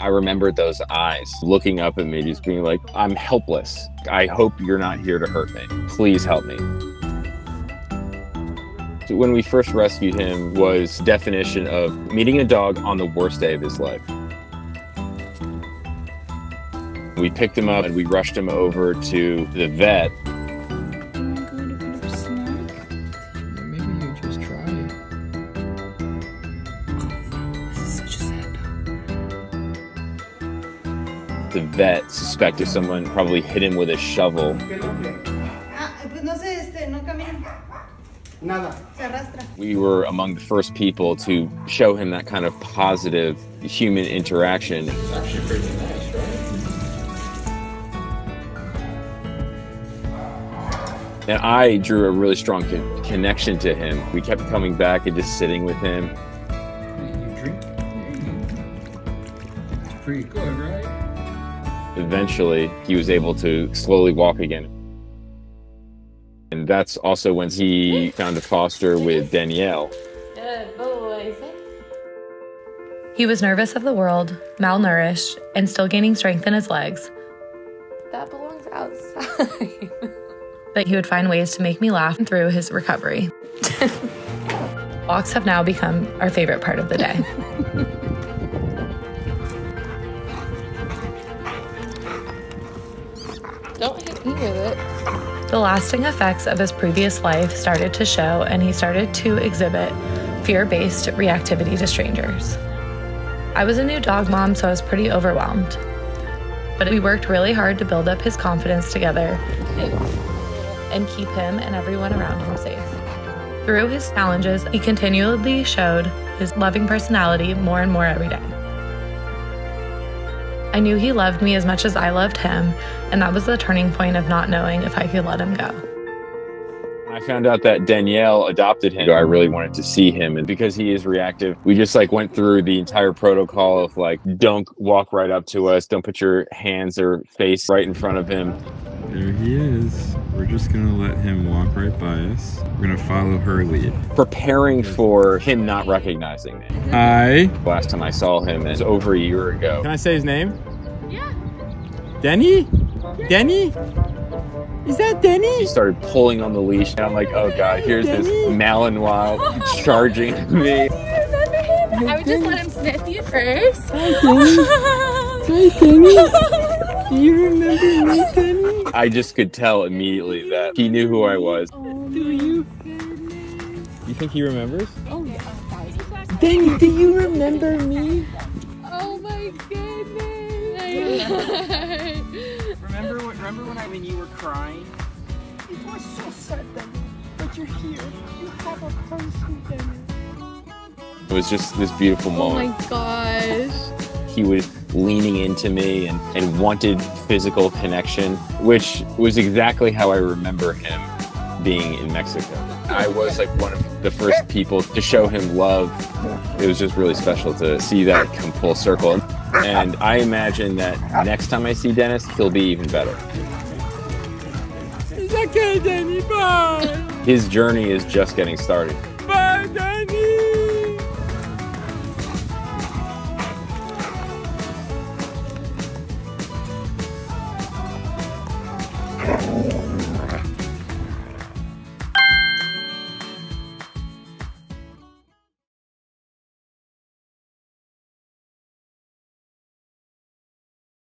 I remembered those eyes looking up at me, just being like, I'm helpless. I hope you're not here to hurt me. Please help me. So when we first rescued him was definition of meeting a dog on the worst day of his life. We picked him up and we rushed him over to the vet. The vet suspected someone probably hit him with a shovel. Ah, pues no sé, este, no camina. Nada. Se arrastra. We were among the first people to show him that kind of positive human interaction. It's actually pretty nice, right? And I drew a really strong con- connection to him. We kept coming back and just sitting with him. You drink? It's pretty good, right? Eventually, he was able to slowly walk again. And that's also when he found a foster with Danielle. Good boys. He was nervous of the world, malnourished, and still gaining strength in his legs, That belongs outside. but he would find ways to make me laugh through his recovery. Walks have now become our favorite part of the day. Don't hit me with it. The lasting effects of his previous life started to show, and he started to exhibit fear based reactivity to strangers. I was a new dog mom, so I was pretty overwhelmed. But we worked really hard to build up his confidence together and keep him and everyone around him safe. Through his challenges, he continually showed his loving personality more and more every day. I knew he loved me as much as I loved him, and that was the turning point of not knowing if I could let him go. I found out that Danielle adopted him, I really wanted to see him. And because he is reactive, we just like went through the entire protocol of like, don't walk right up to us, don't put your hands or face right in front of him. There he is. We're just gonna let him walk right by us. We're gonna follow her lead. Preparing for him not recognizing me. Hi. Last time I saw him is over a year ago. Can I say his name? Yeah. Denny? Denny? Is that Denny? He started pulling on the leash, and I'm like, oh god, here's this Malinois charging at me. I would just let him sniff you first. Hi, Denny. Do you remember me, Denny? I just could tell immediately that he knew who I was. Oh, do you? You think he remembers? Oh yeah. Denny, do you remember me? Oh my goodness. Remember when, remember when I when you were crying? It was so sad, Danny. But you're here. You have a person, Danny. It was just this beautiful moment. oh my gosh. He was leaning into me and, and wanted physical connection, which was exactly how I remember him being in Mexico. I was like one of the first people to show him love. It was just really special to see that come full circle. And I imagine that next time I see Dennis, he'll be even better. It's okay, Denny. Bye. His journey is just getting started. Bye, Denny.